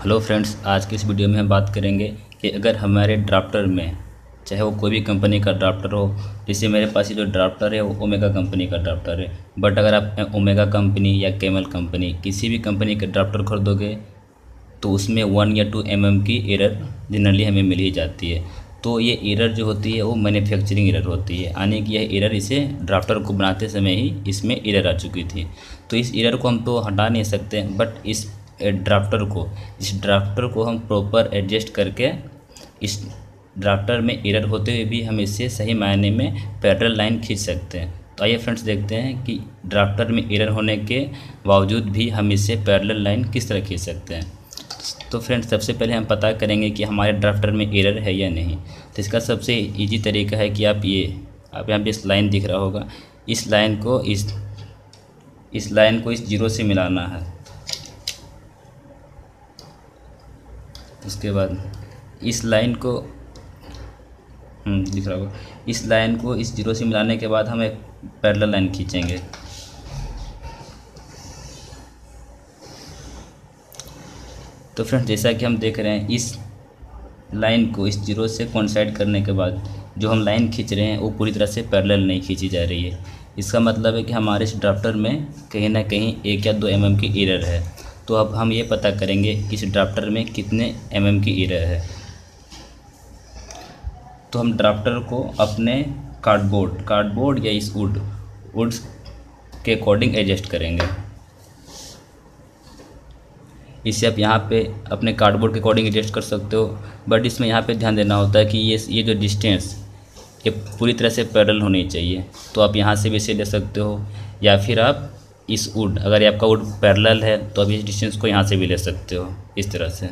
Hello friends, आज की इस वीडियो में हम बात करेंगे कि अगर हमारे ड्राफ्टर में, चाहे वो कोई भी कंपनी का ड्राफ्टर हो, जैसे मेरे पास ये जो ड्राफ्टर है, वो ओमेगा कंपनी का ड्राफ्टर है। बट अगर आप ओमेगा कंपनी या केमल कंपनी, किसी भी कंपनी के ड्राफ्टर खरीदोगे तो उसमें वन या टू एम की एरर जनरली हमें मिल ही जाती है। तो ये एरर जो होती है, वो मैन्युफैक्चरिंग एरर होती है। यानी कि यह एरर इसे ड्राफ्टर को बनाते समय ही इसमें एरर आ चुकी थी। तो इस एरर को हम तो हटा नहीं सकते बट इस ड्राफ्टर को। इस ड्राफ्टर को हम प्रॉपर एडजस्ट करके इस ड्राफ्टर में एरर होते हुए भी हम इससे सही मायने में पैरल लाइन खींच सकते हैं। तो आइए फ्रेंड्स देखते हैं कि ड्राफ्टर में एरर होने के बावजूद भी हम इससे पैरल लाइन किस तरह खींच सकते हैं। तो फ्रेंड्स सबसे पहले हम पता करेंगे कि हमारे ड्राफ्टर में एरर है या नहीं। तो इसका सबसे इजी तरीका है कि आप ये, आप यहाँ पे इस लाइन दिख रहा होगा। इस लाइन को इस इस लाइन को इस ज़ीरो से मिलाना है। उसके बाद इस लाइन को हम्म, दिख रहा होगा इस लाइन को इस ज़ीरो से मिलाने के बाद हम एक पैरेलल लाइन खींचेंगे। तो फ्रेंड्स जैसा कि हम देख रहे हैं इस लाइन को इस ज़ीरो से कॉन्साइड करने के बाद जो हम लाइन खींच रहे हैं वो पूरी तरह से पैरेलल नहीं खींची जा रही है। इसका मतलब है कि हमारे इस ड्राफ्टर में कहीं ना कहीं एक या दो एम की एरर है। तो अब हम ये पता करेंगे कि इस ड्राफ्टर में कितने एम mm की एरर है। तो हम ड्राफ्टर को अपने कार्डबोर्ड कार्डबोर्ड या इस वुड वुड्स के अकॉर्डिंग एडजस्ट करेंगे। इसे आप यहाँ पे अपने कार्डबोर्ड के अकॉर्डिंग एडजस्ट कर सकते हो बट इसमें यहाँ पे ध्यान देना होता है कि ये ये जो डिस्टेंस ये पूरी तरह से पैरल होनी चाहिए। तो आप यहाँ से भी इसे ले सकते हो, या फिर आप इस वुड अगर ये आपका वुड पैरेलल है तो आप इस डिस्टेंस को यहाँ से भी ले सकते हो, इस तरह से।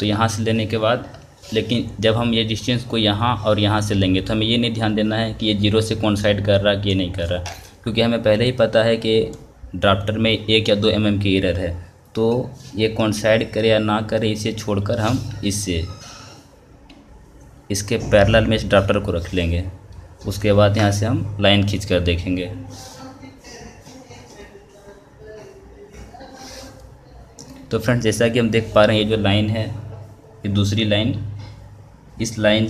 तो यहाँ से लेने के बाद, लेकिन जब हम ये डिस्टेंस को यहाँ और यहाँ से लेंगे तो हमें ये नहीं ध्यान देना है कि ये ज़ीरो से कौन साइड कर रहा कि ये नहीं कर रहा क्योंकि हमें पहले ही पता है कि ड्राफ्टर में एक या दो एम की एरर है। तो ये कौन साइड करे या ना करे, इसे छोड़कर हम इससे, इसके पैरेलल में इस ड्राफ्टर को रख लेंगे। उसके बाद यहाँ से हम लाइन खींच कर देखेंगे। तो फ्रेंड्स, जैसा कि हम देख पा रहे हैं, ये जो लाइन है, ये दूसरी लाइन, इस लाइन,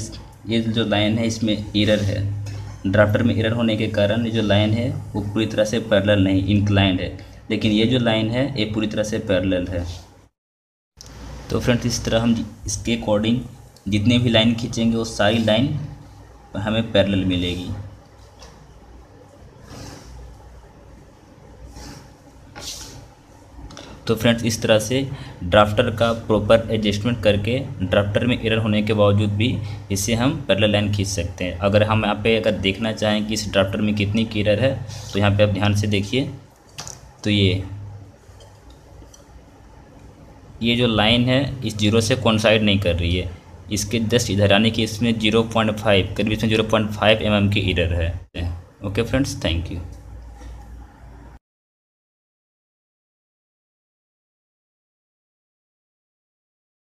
ये जो लाइन है, इसमें एरर है। ड्राफ्टर में एरर होने के कारण ये जो लाइन है, वो पूरी तरह से पैरेलल नहीं इंक्लाइंड है। लेकिन ये जो लाइन है, ये पूरी तरह से पैरेलल है। तो फ्रेंड्स, इस तरह हम इसके अकॉर्डिंग जितने भी लाइन खींचेंगे, वो सारी लाइन हमें पैरेलल मिलेगी। तो फ्रेंड्स, इस तरह से ड्राफ्टर का प्रॉपर एडजस्टमेंट करके ड्राफ्टर में एरर होने के बावजूद भी इसे हम पैरेलल लाइन खींच सकते हैं। अगर हम यहाँ पे अगर देखना चाहें कि इस ड्राफ्टर में कितनी की एरर है तो यहाँ पे आप ध्यान से देखिए। तो ये ये जो लाइन है, इस ज़ीरो से कॉन्साइड नहीं कर रही है। इसके जस्ट इधर, यानी कि इसमें ज़ीरो पॉइंट फाइव करीब इसमें ज़ीरो पॉइंट फाइव एम की एरर है। Okay friends thank you